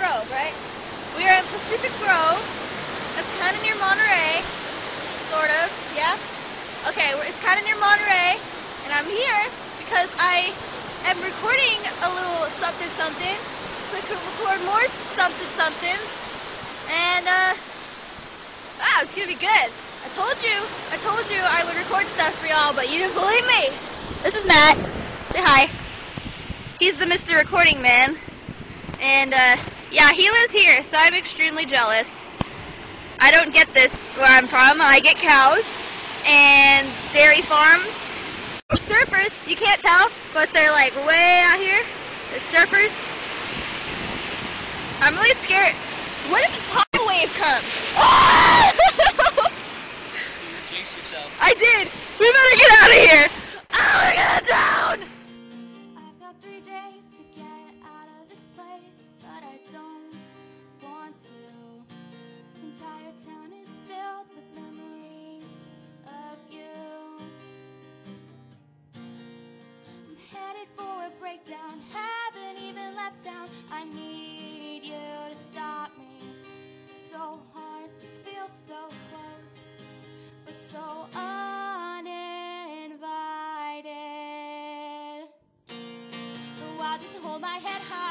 Grove, right? We are in Pacific Grove. That's kind of near Monterey, sort of, yeah? Okay, it's kind of near Monterey, and I'm here because I am recording a little something something, so I could record more something something, and uh, wow, it's gonna be good. I told you, I told you I would record stuff for y'all, but you didn't believe me. This is Matt. Say hi. He's the Mr. Recording Man. And, uh, yeah, he lives here, so I'm extremely jealous. I don't get this where I'm from. I get cows and dairy farms. They're Surfers, you can't tell, but they're like way out here. They're surfers. I'm really scared. What if a tidal wave comes? You jinxed yourself. I did. We better get out of here. Three days to get out of this place, but I don't want to. This entire town is filled with memories of you. I'm headed for a breakdown, haven't even left town. I need you to stop me. So hard to feel so close, but so hold my head high.